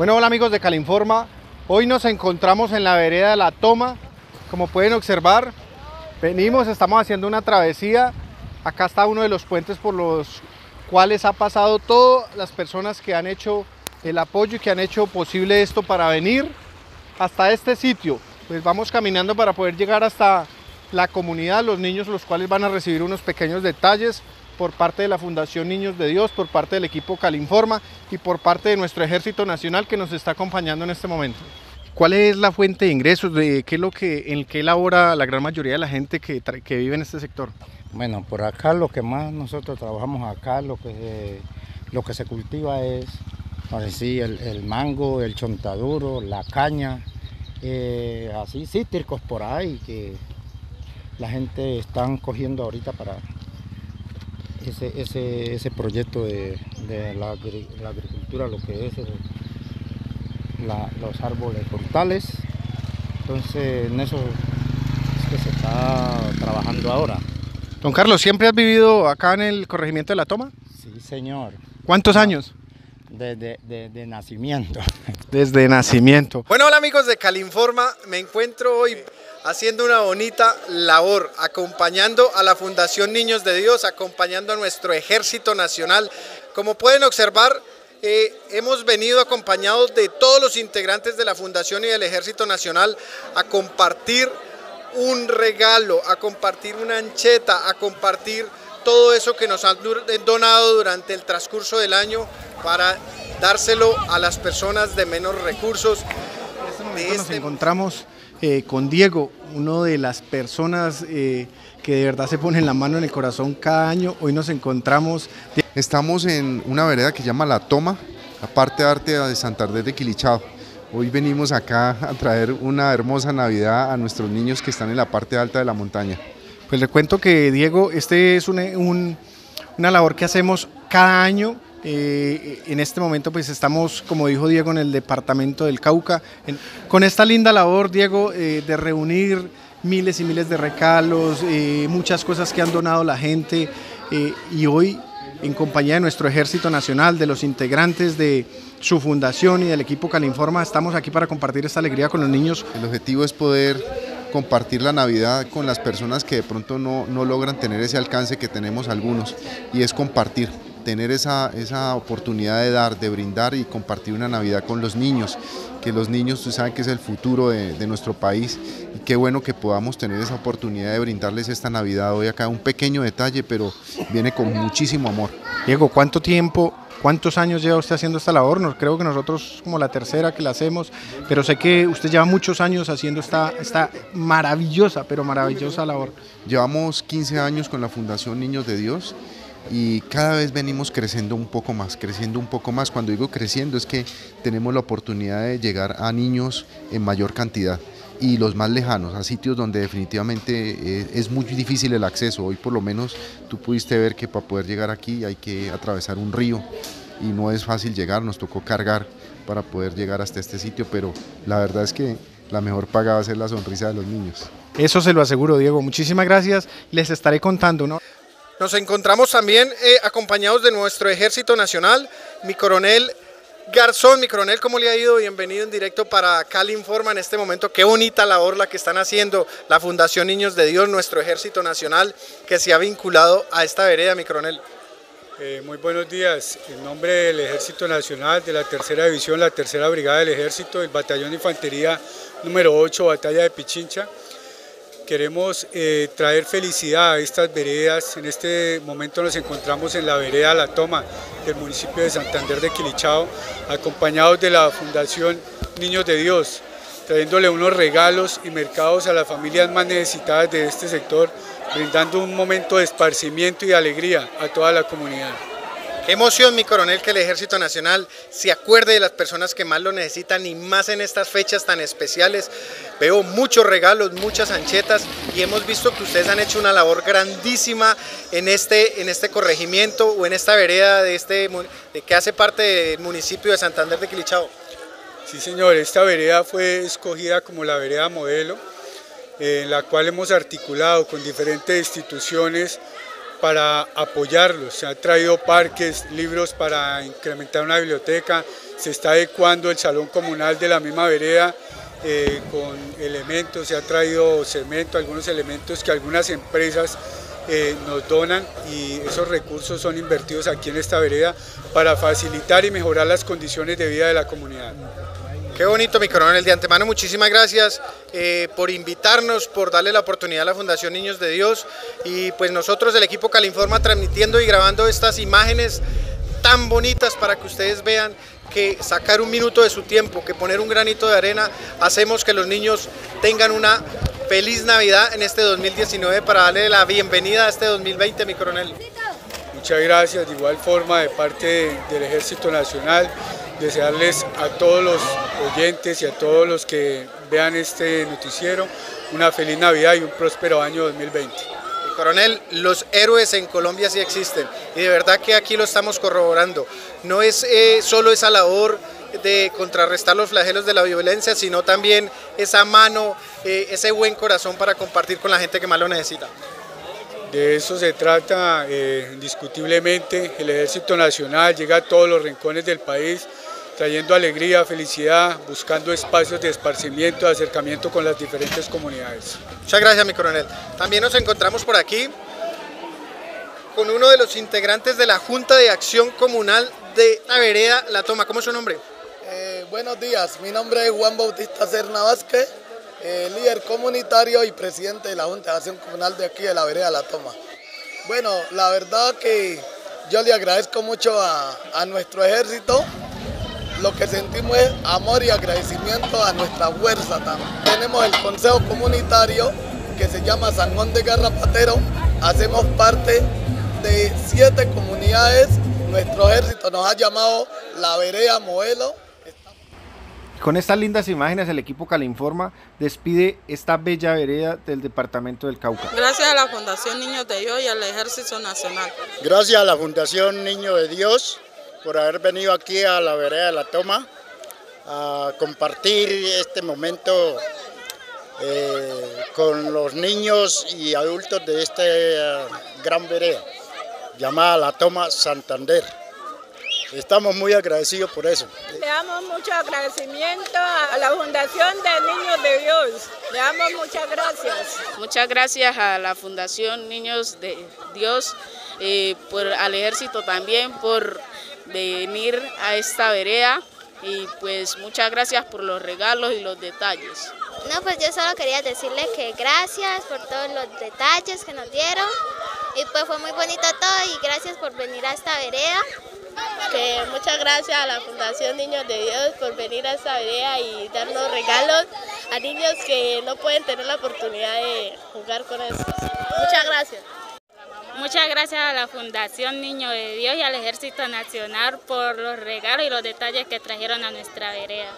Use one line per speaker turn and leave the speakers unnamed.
Bueno, hola amigos de Calinforma. Hoy nos encontramos en la vereda de La Toma. Como pueden observar, venimos, estamos haciendo una travesía. Acá está uno de los puentes por los cuales ha pasado todas las personas que han hecho el apoyo y que han hecho posible esto para venir hasta este sitio. Pues vamos caminando para poder llegar hasta la comunidad, los niños los cuales van a recibir unos pequeños detalles por parte de la Fundación Niños de Dios, por parte del equipo Calinforma y por parte de nuestro Ejército Nacional que nos está acompañando en este momento. ¿Cuál es la fuente de ingresos? De ¿Qué es lo que, en qué elabora la gran mayoría de la gente que, que vive en este sector?
Bueno, por acá lo que más nosotros trabajamos acá, lo que, lo que se cultiva es así, el, el mango, el chontaduro, la caña, eh, así cítricos por ahí que la gente están cogiendo ahorita para ese, ese, ese proyecto de, de la, la, agricultura, lo que es el, la, los árboles frutales. Entonces en eso es que se está trabajando ahora.
Don Carlos, ¿siempre has vivido acá en el corregimiento de La Toma?
Sí, señor.
¿Cuántos años?
Desde de, de nacimiento.
Desde nacimiento. Bueno, hola amigos de Calinforma, me encuentro hoy haciendo una bonita labor, acompañando a la Fundación Niños de Dios, acompañando a nuestro Ejército Nacional. Como pueden observar, eh, hemos venido acompañados de todos los integrantes de la Fundación y del Ejército Nacional a compartir un regalo, a compartir una ancheta, a compartir todo eso que nos han donado durante el transcurso del año para dárselo a las personas de menos recursos. En este momento nos encontramos eh, con Diego, una de las personas eh, que de verdad se ponen la mano en el corazón cada año. Hoy nos encontramos.
Estamos en una vereda que se llama La Toma, la parte de arte de Santander de Quilichao. Hoy venimos acá a traer una hermosa Navidad a nuestros niños que están en la parte alta de la montaña.
Pues le cuento que Diego, este es una, un, una labor que hacemos cada año eh, en este momento pues estamos, como dijo Diego, en el departamento del Cauca, con esta linda labor, Diego, eh, de reunir miles y miles de recalos, eh, muchas cosas que han donado la gente y hoy en compañía de nuestro Ejército Nacional, de los integrantes de su fundación y del equipo Calinforma, estamos aquí para compartir esta alegría con los niños.
El objetivo es poder compartir la Navidad con las personas que de pronto no, no logran tener ese alcance que tenemos algunos y es compartir tener esa, esa oportunidad de dar, de brindar y compartir una Navidad con los niños, que los niños, tú sabes que es el futuro de, de, nuestro país y qué bueno que podamos tener esa oportunidad de brindarles esta Navidad hoy acá, un pequeño detalle, pero viene con muchísimo amor.
Diego, ¿cuánto tiempo ¿Cuántos años lleva usted haciendo esta labor? No, creo que nosotros como la tercera que la hacemos, pero sé que usted lleva muchos años haciendo esta, esta maravillosa, pero maravillosa labor.
Llevamos 15 años con la Fundación Niños de Dios y cada vez venimos creciendo un poco más, creciendo un poco más. Cuando digo creciendo es que tenemos la oportunidad de llegar a niños en mayor cantidad y los más lejanos, a sitios donde definitivamente eh, es muy difícil el acceso. Hoy por lo menos tú pudiste ver que para poder llegar aquí hay que atravesar un río y no es fácil llegar, nos tocó cargar para poder llegar hasta este sitio, pero la verdad es que la mejor paga va a ser la sonrisa de los niños.
Eso se lo aseguro, Diego. Muchísimas gracias. Les estaré contando, ¿no? Nos encontramos también eh, acompañados de nuestro Ejército Nacional, mi coronel Garzón, mi coronel, ¿cómo le ha ido? Bienvenido en directo para Cali Informa en este momento. Qué bonita labor la que están haciendo la Fundación Niños de Dios, nuestro Ejército Nacional, que se ha vinculado a esta vereda, mi coronel.
Eh, muy buenos días. En nombre del Ejército Nacional, de la Tercera División, la Tercera Brigada del Ejército, el Batallón de Infantería número 8, Batalla de Pichincha, queremos eh, traer felicidad a estas veredas. En este momento nos encontramos en la vereda La Toma del municipio de Santander de Quilichao, acompañados de la Fundación Niños de Dios, trayéndole unos regalos y mercados a las familias más necesitadas de este sector, brindando un momento de esparcimiento y de alegría a toda la comunidad.
Qué emoción, mi coronel, que el Ejército Nacional se acuerde de las personas que más lo necesitan y más en estas fechas tan especiales. Veo muchos regalos, muchas anchetas y hemos visto que ustedes han hecho una labor grandísima en este, en este corregimiento o en esta vereda de este, que hace parte del municipio de Santander de Quilichao.
Sí, señor, esta vereda fue escogida como la vereda modelo, en la cual hemos articulado con diferentes instituciones para apoyarlos. Se han traído parques, libros para incrementar una biblioteca, se está adecuando el salón comunal de la misma vereda eh, con elementos, se ha traído cemento, algunos elementos que algunas empresas eh, nos donan y esos recursos son invertidos aquí en esta vereda para facilitar y mejorar las condiciones de vida de la comunidad.
Qué bonito, mi coronel. De antemano, muchísimas gracias eh, por invitarnos, por darle la oportunidad a la Fundación Niños de Dios y pues nosotros, el equipo Calinforma, transmitiendo y grabando estas imágenes tan bonitas para que ustedes vean que sacar un minuto de su tiempo, que poner un granito de arena, hacemos que los niños tengan una feliz Navidad en este 2019 para darle la bienvenida a este 2020, mi coronel.
Muchas gracias, de igual forma de parte del Ejército Nacional, desearles a todos los oyentes y a todos los que vean este noticiero una feliz Navidad y un próspero año 2020.
Coronel, los héroes en Colombia sí existen y de verdad que aquí lo estamos corroborando. No es eh, solo esa labor de contrarrestar los flagelos de la violencia, sino también esa mano, eh, ese buen corazón para compartir con la gente que más lo necesita.
De eso se trata eh, indiscutiblemente. El Ejército Nacional llega a todos los rincones del país trayendo alegría, felicidad, buscando espacios de esparcimiento, de acercamiento con las diferentes comunidades.
Muchas gracias, mi coronel. También nos encontramos por aquí con uno de los integrantes de la Junta de Acción Comunal de la Vereda La Toma. ¿Cómo es su nombre?
Eh, buenos días, mi nombre es Juan Bautista Serna Vázquez, eh, líder comunitario y presidente de la Junta de Acción Comunal de aquí de la Vereda La Toma. Bueno, la verdad que yo le agradezco mucho a, a nuestro ejército lo que sentimos es amor y agradecimiento a nuestra fuerza también. Tenemos el Consejo Comunitario que se llama San Juan de Garrapatero. Hacemos parte de siete comunidades. Nuestro ejército nos ha llamado la Verea Modelo.
Con estas lindas imágenes el equipo Calinforma despide esta bella vereda del departamento del Cauca.
Gracias a la Fundación Niños de Dios y al Ejército Nacional.
Gracias a la Fundación Niños de Dios por haber venido aquí a la vereda de la toma a compartir este momento eh, con los niños y adultos de esta eh, gran vereda llamada La Toma Santander. Estamos muy agradecidos por eso.
Le damos mucho agradecimiento a la Fundación de Niños de Dios. Le damos muchas gracias.
Muchas gracias a la Fundación Niños de Dios, eh, por, al Ejército también por venir a esta vereda y pues muchas gracias por los regalos y los detalles.
No, pues yo solo quería decirles que gracias por todos los detalles que nos dieron y pues fue muy bonito todo y gracias por venir a esta vereda.
Que muchas gracias a la Fundación Niños de Dios por venir a esta vereda y darnos regalos a niños que no pueden tener la oportunidad de jugar con estos. Muchas gracias.
Muchas gracias a la Fundación Niño de Dios y al Ejército Nacional por los regalos y los detalles que trajeron a nuestra vereda.